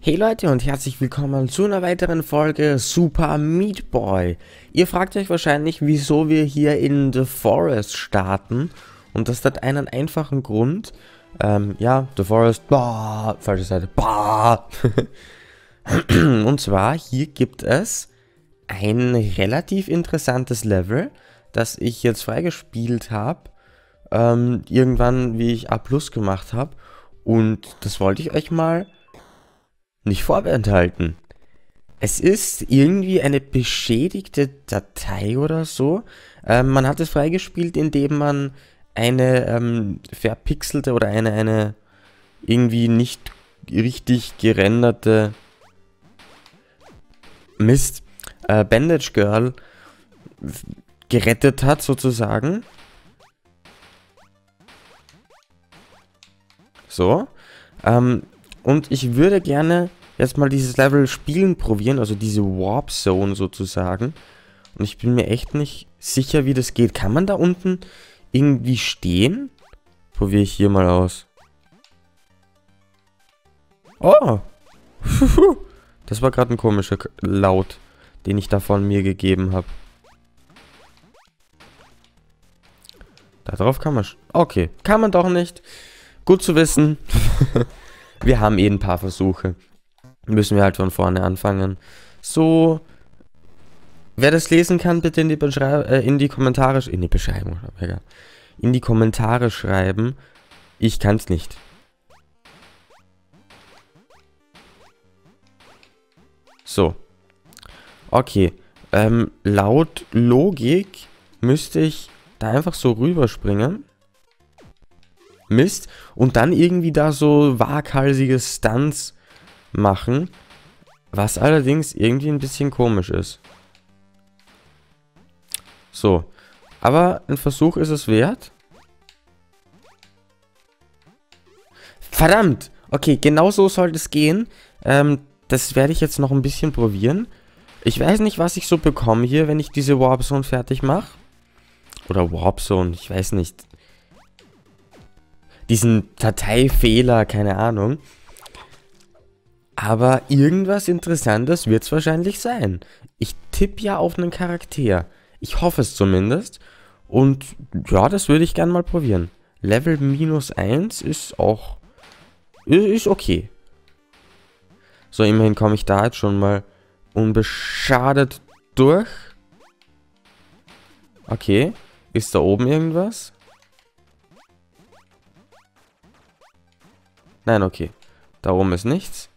Hey Leute und herzlich willkommen zu einer weiteren Folge Super Meat Boy. Ihr fragt euch wahrscheinlich, wieso wir hier in The Forest starten. Und das hat einen einfachen Grund. Ähm, ja, The Forest, bah, falsche Seite, bah. und zwar, hier gibt es ein relativ interessantes Level, das ich jetzt freigespielt habe. Ähm, irgendwann, wie ich A Plus gemacht habe. Und das wollte ich euch mal nicht vorenthalten. Es ist irgendwie eine beschädigte Datei oder so. Ähm, man hat es freigespielt, indem man eine ähm, verpixelte oder eine, eine irgendwie nicht richtig gerenderte Mist äh, Bandage Girl gerettet hat sozusagen. So. Ähm, und ich würde gerne jetzt mal dieses Level spielen probieren, also diese Warp Zone sozusagen. Und ich bin mir echt nicht sicher, wie das geht. Kann man da unten irgendwie stehen? Probiere ich hier mal aus. Oh! Das war gerade ein komischer Laut, den ich da von mir gegeben habe. Darauf kann man... Okay, kann man doch nicht. Gut zu wissen. wir haben eh ein paar Versuche müssen wir halt von vorne anfangen. So, wer das lesen kann, bitte in die, Beschrei äh, in die Kommentare, in die Beschreibung, in die Kommentare schreiben. Ich kann es nicht. So. Okay. Ähm, laut Logik müsste ich da einfach so rüberspringen. Mist. Und dann irgendwie da so waghalsige Stunts machen, was allerdings irgendwie ein bisschen komisch ist. So, aber ein Versuch ist es wert. Verdammt! Okay, genau so sollte es gehen. Ähm, das werde ich jetzt noch ein bisschen probieren. Ich weiß nicht, was ich so bekomme hier, wenn ich diese Warp Zone fertig mache. Oder Warp Zone, ich weiß nicht. Diesen Dateifehler, keine Ahnung. Aber irgendwas Interessantes wird es wahrscheinlich sein. Ich tippe ja auf einen Charakter. Ich hoffe es zumindest. Und ja, das würde ich gerne mal probieren. Level minus 1 ist auch... Ist okay. So, immerhin komme ich da jetzt schon mal unbeschadet durch. Okay. Ist da oben irgendwas? Nein, okay. Da oben ist nichts.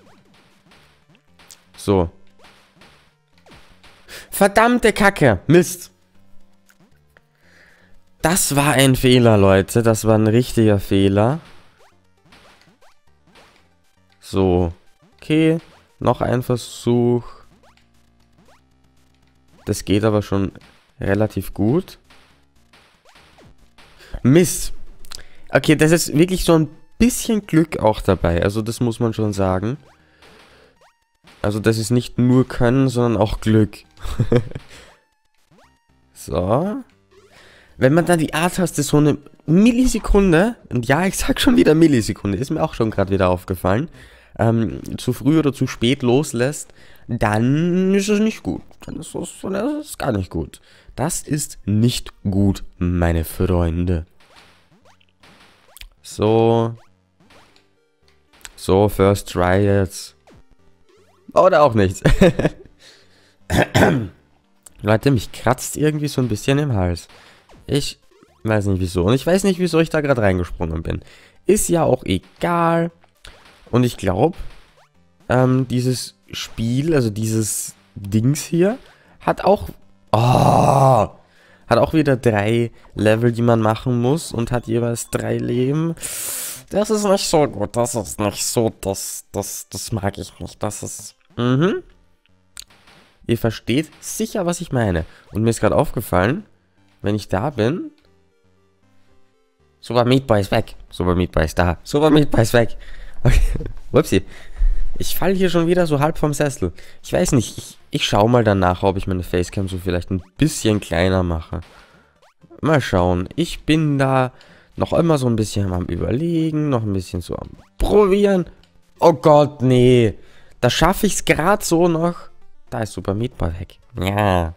So. Verdammte Kacke. Mist. Das war ein Fehler, Leute. Das war ein richtiger Fehler. So. Okay. Noch ein Versuch. Das geht aber schon relativ gut. Mist. Okay, das ist wirklich so ein bisschen Glück auch dabei. Also das muss man schon sagen. Also das ist nicht nur Können, sondern auch Glück. so. Wenn man dann die A-Taste so eine Millisekunde, und ja, ich sag schon wieder Millisekunde, ist mir auch schon gerade wieder aufgefallen, ähm, zu früh oder zu spät loslässt, dann ist es nicht gut. Dann ist es, das ist gar nicht gut. Das ist nicht gut, meine Freunde. So. So, First Try jetzt. Oder auch nichts. Leute, mich kratzt irgendwie so ein bisschen im Hals. Ich weiß nicht wieso. Und ich weiß nicht, wieso ich da gerade reingesprungen bin. Ist ja auch egal. Und ich glaube, ähm, dieses Spiel, also dieses Dings hier, hat auch... Oh, hat auch wieder drei Level, die man machen muss und hat jeweils drei Leben. Das ist nicht so gut. Das ist nicht so, das, das, das mag ich nicht. Das ist Mhm. Ihr versteht sicher, was ich meine. Und mir ist gerade aufgefallen, wenn ich da bin... Super Meat Boy ist weg. Super Meat Boy ist da. Super Meat Boy ist weg. Okay. Upsi. Ich falle hier schon wieder so halb vom Sessel. Ich weiß nicht, ich, ich schaue mal danach, ob ich meine Facecam so vielleicht ein bisschen kleiner mache. Mal schauen. Ich bin da noch immer so ein bisschen am überlegen, noch ein bisschen so am probieren. Oh Gott, nee. Da schaffe ich es gerade so noch. Da ist Super Meat Boy weg. Ja.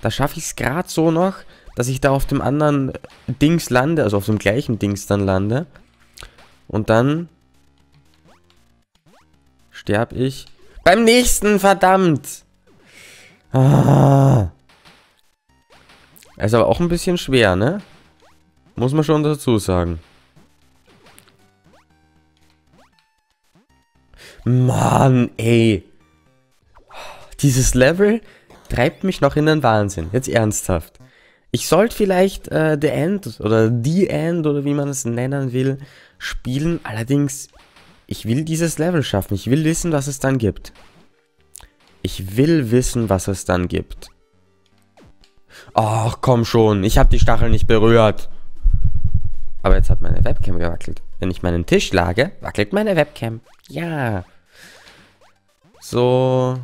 Da schaffe ich es gerade so noch, dass ich da auf dem anderen Dings lande, also auf dem gleichen Dings dann lande. Und dann sterbe ich beim nächsten, verdammt. Ah. Ist aber auch ein bisschen schwer, ne? Muss man schon dazu sagen. Mann, ey. Dieses Level treibt mich noch in den Wahnsinn. Jetzt ernsthaft. Ich sollte vielleicht äh, The End oder The End oder wie man es nennen will, spielen. Allerdings, ich will dieses Level schaffen. Ich will wissen, was es dann gibt. Ich will wissen, was es dann gibt. Ach, komm schon. Ich habe die Stachel nicht berührt. Aber jetzt hat meine Webcam gewackelt. Wenn ich meinen Tisch lage, wackelt meine Webcam. Ja. So.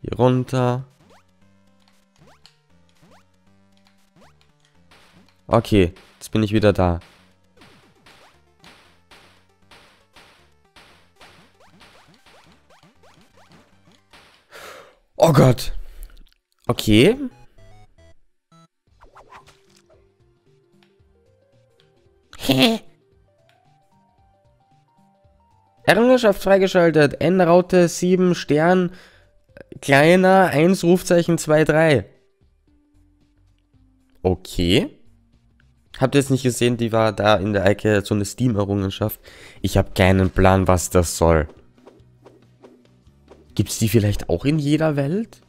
Hier runter. Okay, jetzt bin ich wieder da. Oh Gott. Okay. Errungenschaft freigeschaltet. N-Raute 7 Stern. Kleiner 1 Rufzeichen 2 3. Okay. Habt ihr jetzt nicht gesehen, die war da in der Ecke so eine Steam-Errungenschaft. Ich habe keinen Plan, was das soll. Gibt es die vielleicht auch in jeder Welt?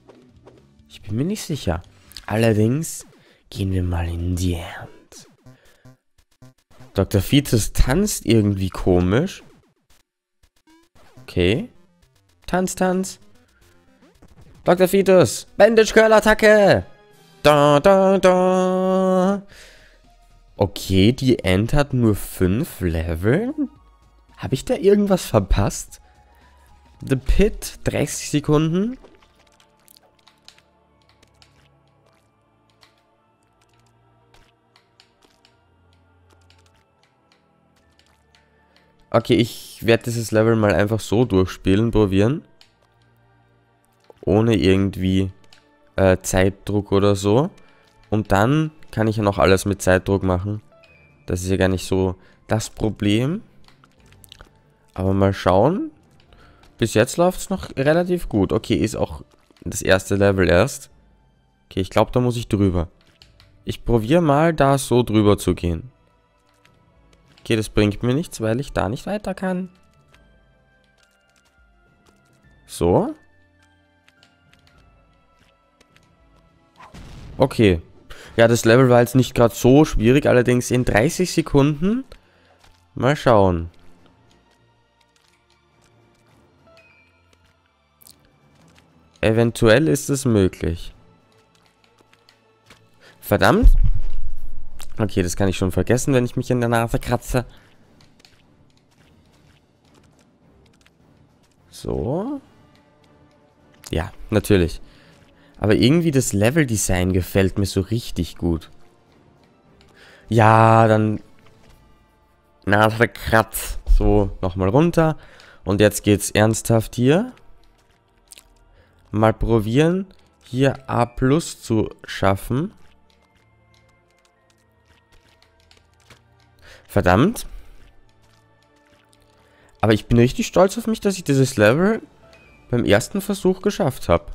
Ich bin mir nicht sicher. Allerdings gehen wir mal in die Hand. Dr. Fetus tanzt irgendwie komisch. Okay. Tanz, Tanz. Dr. Fetus, Bandage Curl Attacke. Da, da, da. Okay, die End hat nur 5 Level. Habe ich da irgendwas verpasst? The Pit, 30 Sekunden. Okay, ich werde dieses Level mal einfach so durchspielen, probieren. Ohne irgendwie äh, Zeitdruck oder so. Und dann kann ich ja noch alles mit Zeitdruck machen. Das ist ja gar nicht so das Problem. Aber mal schauen. Bis jetzt läuft es noch relativ gut. Okay, ist auch das erste Level erst. Okay, ich glaube, da muss ich drüber. Ich probiere mal, da so drüber zu gehen. Okay, das bringt mir nichts, weil ich da nicht weiter kann. So. Okay. Ja, das Level war jetzt nicht gerade so schwierig, allerdings in 30 Sekunden. Mal schauen. Eventuell ist es möglich. Verdammt. Okay, das kann ich schon vergessen, wenn ich mich in der Nase kratze. So. Ja, natürlich. Aber irgendwie das Level-Design gefällt mir so richtig gut. Ja, dann... Nase kratz. So, nochmal runter. Und jetzt geht's ernsthaft hier mal probieren, hier A plus zu schaffen. Verdammt. Aber ich bin richtig stolz auf mich, dass ich dieses Level beim ersten Versuch geschafft habe.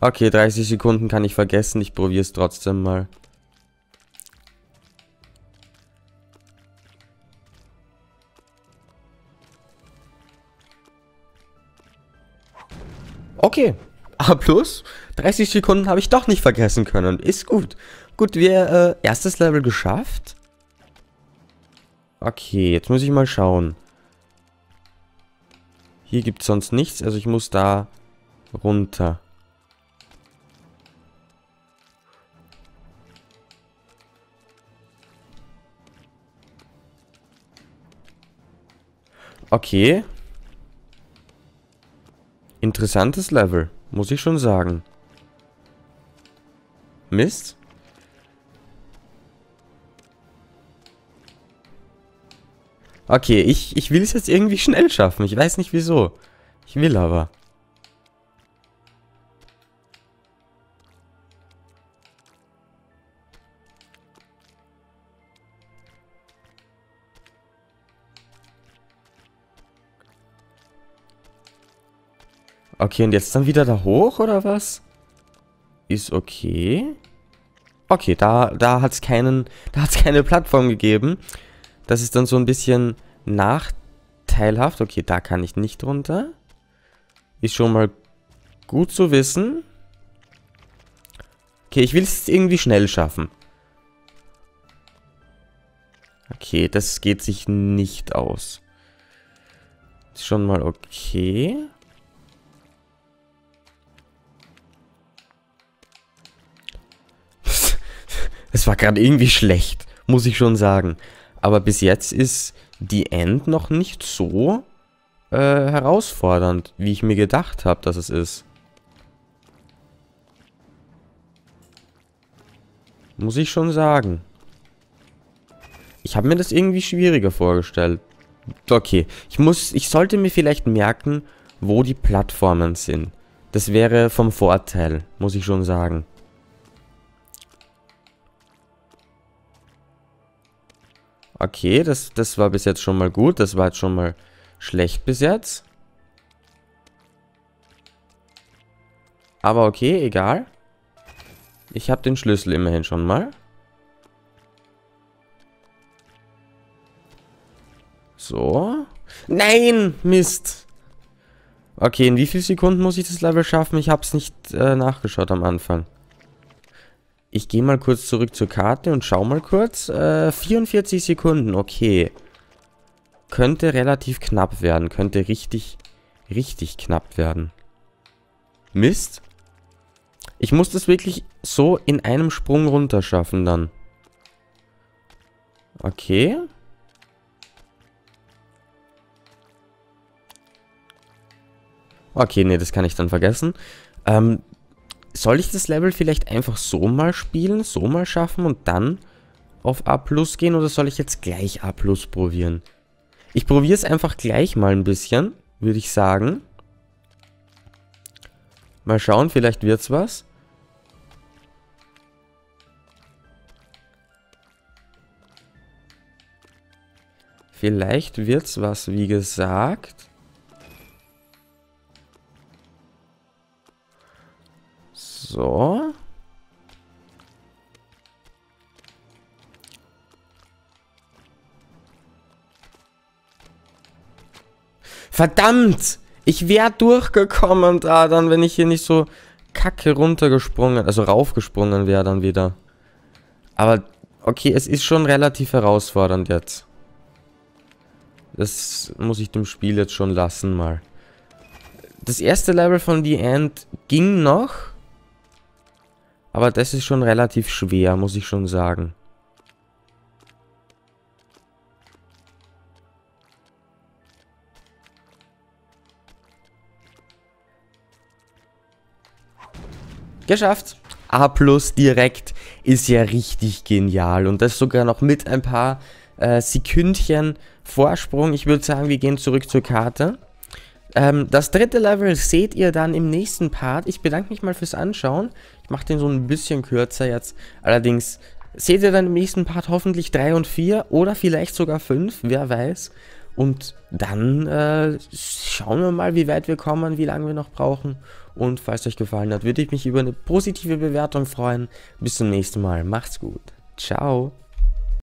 Okay, 30 Sekunden kann ich vergessen. Ich probiere es trotzdem mal. Okay. A plus. 30 Sekunden habe ich doch nicht vergessen können. Ist gut. Gut, wir äh, erstes Level geschafft. Okay, jetzt muss ich mal schauen. Hier gibt es sonst nichts, also ich muss da runter. Okay. Interessantes Level, muss ich schon sagen. Mist. Okay, ich, ich will es jetzt irgendwie schnell schaffen. Ich weiß nicht wieso. Ich will aber. Okay, und jetzt dann wieder da hoch, oder was? Ist okay. Okay, da, da hat es keinen, da hat es keine Plattform gegeben. Das ist dann so ein bisschen nachteilhaft. Okay, da kann ich nicht runter. Ist schon mal gut zu wissen. Okay, ich will es irgendwie schnell schaffen. Okay, das geht sich nicht aus. Ist schon mal okay. Es war gerade irgendwie schlecht, muss ich schon sagen. Aber bis jetzt ist die End noch nicht so äh, herausfordernd, wie ich mir gedacht habe, dass es ist. Muss ich schon sagen. Ich habe mir das irgendwie schwieriger vorgestellt. Okay, ich muss, ich sollte mir vielleicht merken, wo die Plattformen sind. Das wäre vom Vorteil, muss ich schon sagen. Okay, das, das war bis jetzt schon mal gut. Das war jetzt schon mal schlecht bis jetzt. Aber okay, egal. Ich habe den Schlüssel immerhin schon mal. So. Nein! Mist! Okay, in wie vielen Sekunden muss ich das Level schaffen? Ich habe es nicht äh, nachgeschaut am Anfang. Ich gehe mal kurz zurück zur Karte und schau mal kurz. Äh, 44 Sekunden, okay. Könnte relativ knapp werden. Könnte richtig, richtig knapp werden. Mist. Ich muss das wirklich so in einem Sprung runter schaffen dann. Okay. Okay, nee, das kann ich dann vergessen. Ähm, soll ich das Level vielleicht einfach so mal spielen, so mal schaffen und dann auf A Plus gehen oder soll ich jetzt gleich A Plus probieren? Ich probiere es einfach gleich mal ein bisschen, würde ich sagen. Mal schauen, vielleicht wird's was. Vielleicht wird's was, wie gesagt. So. Verdammt! Ich wäre durchgekommen da dann, wenn ich hier nicht so kacke runtergesprungen, also raufgesprungen wäre dann wieder. Aber, okay, es ist schon relativ herausfordernd jetzt. Das muss ich dem Spiel jetzt schon lassen mal. Das erste Level von The End ging noch. Aber das ist schon relativ schwer, muss ich schon sagen. Geschafft. A plus direkt ist ja richtig genial. Und das sogar noch mit ein paar äh, Sekündchen Vorsprung. Ich würde sagen, wir gehen zurück zur Karte. Ähm, das dritte Level seht ihr dann im nächsten Part. Ich bedanke mich mal fürs Anschauen. Ich mache den so ein bisschen kürzer jetzt. Allerdings seht ihr dann im nächsten Part hoffentlich 3 und 4 oder vielleicht sogar 5, wer weiß. Und dann äh, schauen wir mal, wie weit wir kommen, wie lange wir noch brauchen. Und falls euch gefallen hat, würde ich mich über eine positive Bewertung freuen. Bis zum nächsten Mal. Macht's gut. Ciao.